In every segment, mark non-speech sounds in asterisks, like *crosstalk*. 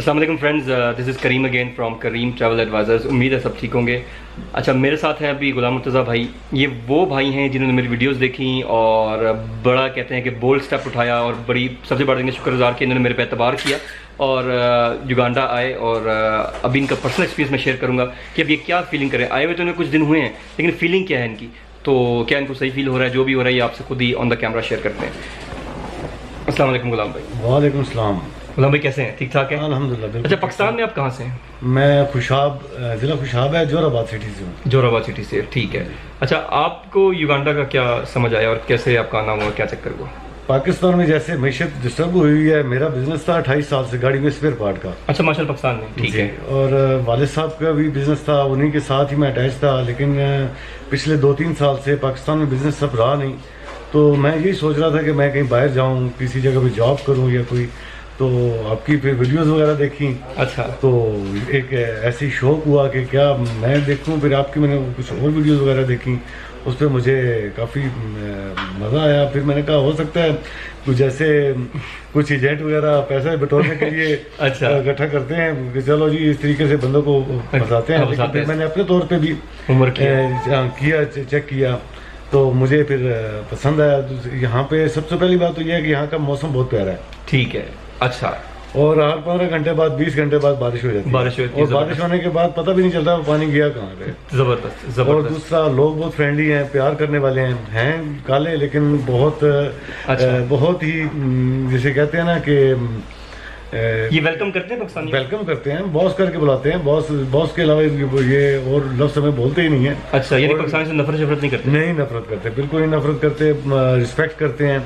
السلام علیکم friends this is Karim again from Karim travel advisors امید ہے سب ٹھیک ہوں گے۔ اچھا میرے ساتھ ہیں ابھی غلام مرتضیٰ بھائی۔ یہ وہ بھائی ہیں جنہوں نے میری ویڈیوز دیکھی اور بڑا کہتے ہیں کہ بولڈ سٹیپ اٹھایا اور بڑی، سب سے بڑا شکر گزار کہ انہوں نے میرے پہ اعتبار کیا اور یوگانڈا آئے اور ابھی ان کا پرسنل ایکسپیرینس میں شیئر کروں گا کہ اب یہ کیا فیلنگ کریں۔ آئے ہوئے تو انہیں کچھ دن ہوئے ہیں، لیکن فیلنگ کیا ہے ان کی؟ تو کیا ان کو صحیح فیل ہو رہا ہے؟ جو بھی ہو رہا ہے، یہ آپ سے خود ہی آن دا کیمرہ شیئر کرتے ہیں۔ السلام علیکم غلام بھائی۔ وعلیکم السلام۔ غلام بھائی کیسے ہیں؟ ٹھیک ٹھاک ہے الحمد للہ اچھا پاکستان میں آپ کہاں سے ہیں؟ میں خوشاب ضلع خوشاب ہے جور آباد سٹی سے ہوں۔ جور آباد سٹی سے ٹھیک ہے۔ اچھا آپ کو یوگانڈا کا کیا سمجھ آیا اور کیسے آپ کا آنا ہوا کیا چکر ہوا؟ پاکستان میں جیسے معیشت ڈسٹرب ہوئی ہے میرا بزنس تھا اٹھائیس سال سے گاڑی میں اسپیئر پارٹ کا۔ اچھا ماشاء پاکستان میں ٹھیک ہے۔ اور والد صاحب کا بھی بزنس تھا انہیں کے ساتھ ہی میں اٹیچ تھا لیکن پچھلے دو تین سال سے پاکستان میں بزنس سب رہا نہیں۔ تو میں یہی سوچ رہا تھا کہ میں کہیں باہر جاؤں کسی جگہ پہ جاب کروں یا کوئی تو آپ کی پھر ویڈیوز وغیرہ دیکھی اچھا۔ تو ایک ایسی شوق ہوا کہ کیا میں دیکھوں پھر آپ کی میں نے کچھ اور ویڈیوز وغیرہ دیکھی اس پہ مجھے کافی مزہ آیا۔ پھر میں نے کہا ہو سکتا ہے کچھ جیسے کچھ ایجنٹ وغیرہ پیسے بٹورنے کے لیے *laughs* اچھا۔ اکٹھا کرتے ہیں کہ چلو جی اس طریقے سے بندوں کو پھنساتے ہیں۔ لیکن میں نے اپنے طور پہ بھی کیا چیک کیا۔ تو مجھے پھر پسند آیا۔ یہاں پہ سب سے پہلی بات تو یہ ہے کہ یہاں کا موسم بہت پیارا ہے۔ ٹھیک ہے۔ اچھا۔ اور ہر پندرہ گھنٹے بعد بیس گھنٹے بعد بارش ہو جاتی ہے۔ بارش ہوتی اور بارش ہونے کے بعد پتہ بھی نہیں چلتا پانی گیا کہاں پہ زبردست اور زبردست۔ دوسرا لوگ بہت فرینڈلی ہیں پیار کرنے والے ہیں ہیں کالے لیکن بہت اچھا۔ بہت ہی جسے کہتے ہیں نا کہ یہ ویلکم کرتے ہیں پاکستانی؟ ویلکم کرتے ہیں باس کر کے بلاتے ہیں۔ باس باس کے علاوہ یہ اور لفظ ہمیں بولتے ہی نہیں ہیں۔ اچھا یعنی پاکستانی سے نفرت شفرت نہیں کرتے؟ نہیں نفرت کرتے بالکل نہیں نفرت کرتے رسپیکٹ کرتے ہیں۔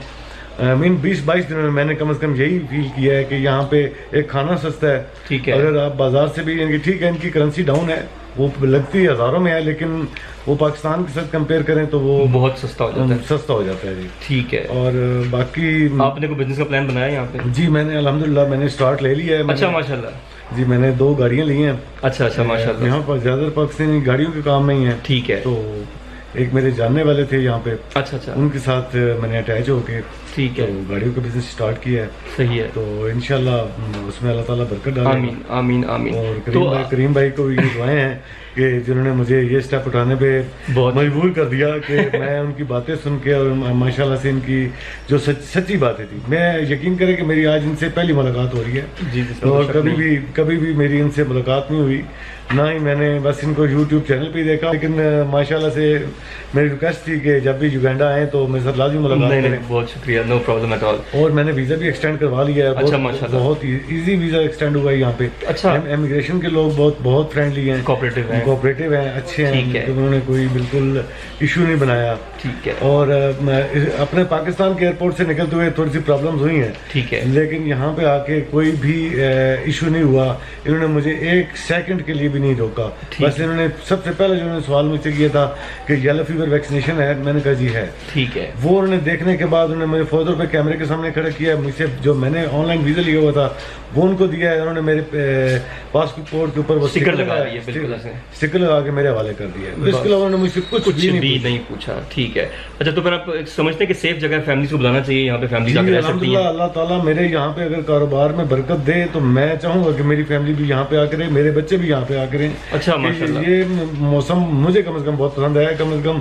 مین بیس بائیس دنوں میں میں نے کم از کم یہی فیل کیا ہے کہ یہاں پہ ایک کھانا سستا ہے۔ ٹھیک ہے۔ اگر آپ بازار سے بھی یعنی ٹھیک ہے ان کی کرنسی ڈاؤن ہے۔ وہ لگتی ہزاروں میں ہے لیکن وہ پاکستان کے ساتھ کمپیئر کریں تو وہ بہت سستا ہو جاتا ہے۔ سستا ہو جاتا ہے جی۔ ٹھیک ہے۔ اور باقی آپ نے کوئی بزنس کا پلان بنایا یہاں پہ؟ جی میں نے الحمدللہ میں نے اسٹارٹ لے لیا ہے۔ اچھا ماشاء اللہ جی میں نے دو گاڑیاں لی ہیں۔ اچھا اچھا ماشاء اللہ یہاں پر زیادہ تر پاکستانی گاڑیوں کے کام میں ہی ہیں۔ ٹھیک ہے۔ تو ایک میرے جاننے والے تھے یہاں پہ۔ اچھا اچھا۔ ان کے ساتھ میں نے اٹیچ ہو کے ٹھیک ہے۔ گاڑیوں کا بزنس اسٹارٹ کیا ہے۔ صحیح ہے۔ تو انشاءاللہ اس میں اللہ تعالیٰ برکت ڈالے۔ آمین آمین آمین۔ اور کریم بھائی کریم بھائی کو یہ دعائیں ہیں۔ کہ جنہوں نے مجھے یہ سٹیپ اٹھانے پہ بہت مجبور کر دیا کہ میں ان کی باتیں سن کے اور ماشاءاللہ سے ان کی جو سچ سچی باتیں تھی میں یقین کریں کہ میری آج ان سے پہلی ملاقات ہو رہی ہے۔ جی جی اور کبھی بھی کبھی بھی میری ان سے ملاقات نہیں ہوئی۔ نہ ہی میں نے بس ان کو یوٹیوب چینل پہ ہی دیکھا لیکن ماشاءاللہ سے میری ریکویسٹ تھی کہ جب بھی یوگینڈا آئیں تو میرے ساتھ لازمی ملاقات نہیں کریں۔ بہت شکریہ نو پرابلم ایٹ آل اور میں نے ویزا بھی ایکسٹینڈ کروا لیا ہے۔ اچھا، بہت۔ بہت ایزی ویزا ایکسٹینڈ ہوا ہے یہاں پہ۔ اچھا۔ امیگریشن کے لوگ بہت بہت فرینڈلی ہیں۔ کوپریٹو ہے کوپریٹو ہیں اچھے ہیں۔ انہوں نے کوئی بالکل ایشو نہیں بنایا۔ ٹھیک ہے۔ اور اپنے پاکستان کے ایئرپورٹ سے نکلتے ہوئے تھوڑی سی پرابلمز ہوئی ہیں۔ ٹھیک ہے۔ لیکن یہاں پہ آ کے کوئی بھی ایشو نہیں ہوا۔ انہوں نے مجھے ایک سیکنڈ کے لیے بھی نہیں روکا۔ بس انہوں نے سب سے پہلے جو انہوں نے سوال مجھ سے کیا تھا کہ یلو فیور ویکسینیشن ہے میں نے کہا جی ہے۔ ٹھیک ہے۔ وہ انہوں نے دیکھنے کے بعد انہوں نے مجھے فوج پہ کیمرے کے سامنے کھڑا کیا۔ مجھ سے جو میں نے آن لائن ویزا لیا ہوا تھا وہ ان کو دیا ہے۔ انہوں نے میرے پاسپورٹ کے اوپر sticker لگا لگایا، دیا ہے، بالکل sticker لگا کے میرے حوالے کر دیا ہے اس کے علاوہ انہوں نے مجھ سے کچھ بھی نہیں پوچھا۔ ٹھیک ہے۔ اچھا تو پھر آپ سمجھتے ہیں کہ سیف جگہ فیملی کو بلانا چاہیے یہاں پہ فیملی جی آ کے رہ سکتی ہیں۔ اللہ تعالیٰ میرے یہاں پہ اگر کاروبار میں برکت دے تو میں چاہوں گا کہ میری فیملی بھی یہاں پہ آ کرے میرے بچے بھی یہاں پہ آ کریں۔ اچھا ماشاء اللہ یہ موسم مجھے کم از کم بہت پسند آیا کم از کم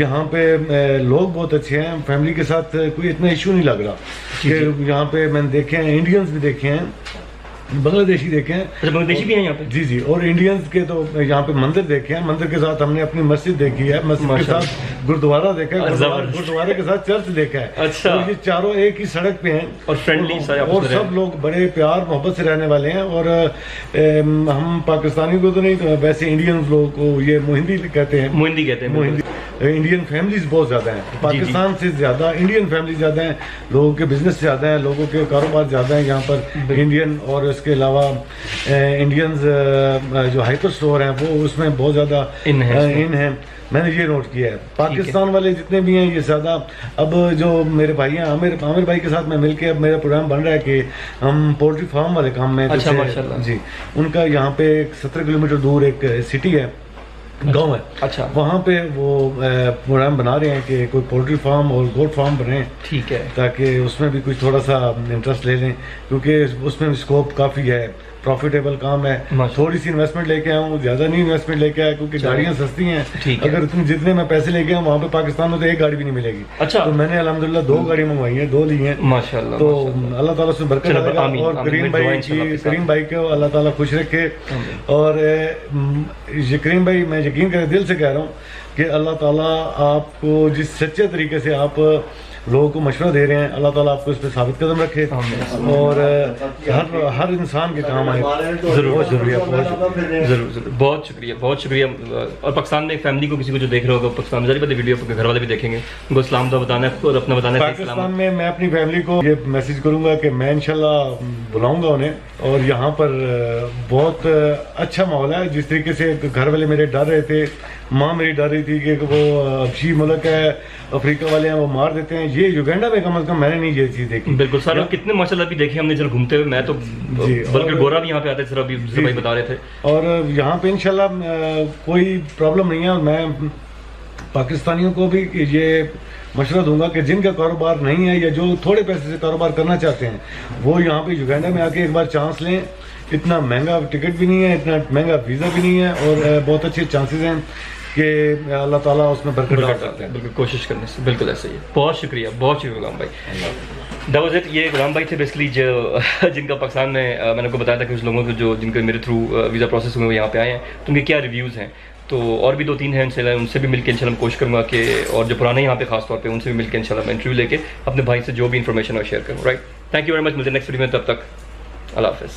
یہاں پہ لوگ بہت اچھے ہیں۔ فیملی کے ساتھ کوئی اتنا ایشو نہیں لگ رہا جی، کہ یہاں پہ میں نے دیکھے ہیں انڈینز بھی دیکھے ہیں۔ بنگلہ دیشی دیکھے ہیں اچھا بنگلہ دیشی بھی ہیں یہاں پہ؟ جی جی اور انڈینز کے تو یہاں پہ مندر دیکھے ہیں۔ مندر کے ساتھ ہم نے اپنی مسجد دیکھی ہے۔ مسجد کے ساتھ گردوارہ دیکھا ہے۔ گردوارہ- گردوارے کے ساتھ چرچ دیکھا ہے۔ اچھا۔ یہ چاروں ایک ہی سڑک پہ ہیں۔ اور آپس اور سب لوگ بڑے پیار محبت سے رہنے والے ہیں۔ اور ہم پاکستانی کو تو نہیں ویسے انڈینز لوگوں کو یہ مہندی کہتے ہیں۔ مہندی کہتے ہیں۔ انڈین فیملیز بہت زیادہ جی، ہیں پاکستان سے زیادہ انڈین فیملیز زیادہ ہیں لوگوں کے بزنس زیادہ ہیں لوگوں کے کاروبار زیادہ ہیں۔ یہاں پر انڈین اور اس کے علاوہ انڈینز جو ہائپر سٹور ہیں وہ اس میں بہت زیادہ ان ہیں۔ میں۔ ہیں۔ نے یہ نوٹ کیا ہے۔ پاکستان والے جتنے بھی ہیں یہ زیادہ اب جو میرے بھائی ہیں عامر عامر بھائی کے ساتھ میں مل کے اب میرا پروگرام بن رہا ہے کہ ہم پولٹری فارم والے کام میں اچھا،۔ جی ان کا یہاں پہ سترہ کلومیٹر دور ایک سٹی ہے۔ گاؤں ہے۔ اچھا۔ وہاں پہ وہ پروگرام بنا رہے ہیں کہ کوئی پولٹری فارم اور گوٹ فارم بنے ٹھیک ہے۔ تاکہ اس میں بھی کچھ تھوڑا سا انٹرسٹ لے لیں۔ کیونکہ اس میں اسکوپ کافی ہے۔ پروفیٹیبل کام ہے. تھوڑی سی انویسٹمنٹ لے کے آیا ہوں زیادہ نہیں انویسٹمنٹ لے کے آیا کیونکہ۔ گاڑیاں سستی ہیں۔ اگر تم جتنے میں پیسے لے کے آؤں وہاں پہ پاکستان میں تو ایک گاڑی بھی نہیں ملے گی. اچھا. تو میں نے الحمدللہ دو گاڑی منگوائی ہیں دو لی ہیں. ماشاء اللہ تو اللہ. تعالیٰ سے برکت اور کریم بھائی کی۔ کریم بھائی کو اللہ تعالیٰ خوش رکھے. اور کریم بھائی میں یقین کرے دل سے کہہ رہا ہوں کہ اللہ تعالیٰ آپ کو جس سچے طریقے سے آپ لوگوں کو مشورہ دے رہے ہیں۔ اللہ تعالیٰ آپ کو اس پہ ثابت قدم رکھے۔ اور ہر ہر انسان کے کام آئے۔ ضرور شکریہ بہت شکریہ ضرور ضرور۔ بہت شکریہ بہت شکریہ۔ اور پاکستان میں فیملی کو کسی کو جو دیکھ رہا ہوگا پاکستان میں ہے ویڈیو گھر والے بھی دیکھیں گے۔ ان کو اسلام دعا بتانا ہے خود اپنا بتانا ہے پاکستان میں میں اپنی فیملی کو یہ میسج کروں گا کہ میں انشاءاللہ بلاؤں گا انہیں۔ اور یہاں پر بہت اچھا ماحول ہے۔ جس طریقے سے گھر والے میرے ڈر رہے تھے ماں میری ڈر رہی تھی کہ وہ ابشی ملک ہے افریقہ والے ہیں وہ مار دیتے ہیں۔ یہ یوگینڈا میں کم از کم میں نے نہیں یہ چیز دیکھی۔ بالکل سر کتنے ماشاء اللہ بھی دیکھے ہم نے جب گھومتے ہوئے میں تو جی، بلکہ گورا بھی یہاں پہ آتے سر ابھی جی، بھائی جی۔ بتا رہے تھے۔ اور یہاں پہ انشاءاللہ کوئی پرابلم نہیں ہے۔ اور میں پاکستانیوں کو بھی یہ مشورہ دوں گا کہ جن کا کاروبار نہیں ہے یا جو تھوڑے پیسے سے کاروبار کرنا چاہتے ہیں وہ یہاں پہ یوگینڈا میں آ کے ایک بار چانس لیں۔ اتنا مہنگا ٹکٹ بھی نہیں ہے، اتنا مہنگا ویزا بھی نہیں ہے اور بہت اچھے چانسز ہیں کہ اللہ تعالیٰ اس میں برکت ڈال سکتے ہیں۔ بالکل کوشش کرنے سے، بالکل ایسے ہی۔ ہے بہت شکریہ بہت شکریہ غلام بھائی۔ ڈبل اٹ یہ غلام بھائی تھے بیسکلی جو، *laughs* جن کا پاکستان میں میں نے کو بتایا تھا کہ کچھ لوگوں کو جو، جن کے میرے تھرو ویزا پروسیس ہوئے، وہ یہاں پہ آئے ہیں۔ تو ان کے کیا ریویوز ہیں؟ تو اور بھی دو تین ہیں، ان سے ان سے بھی مل کے انشاءاللہ میں کوشش کروں گا کہ، اور جو پرانے یہاں پہ خاص طور پہ، ان سے بھی مل کے انشاءاللہ میں انٹرویو لے کے اپنے بھائی سے جو بھی انفارمیشن ہے شیئر کروں right thank you very much مجھے نیکسٹ ویڈیو میں، تب تک اللہ حافظ۔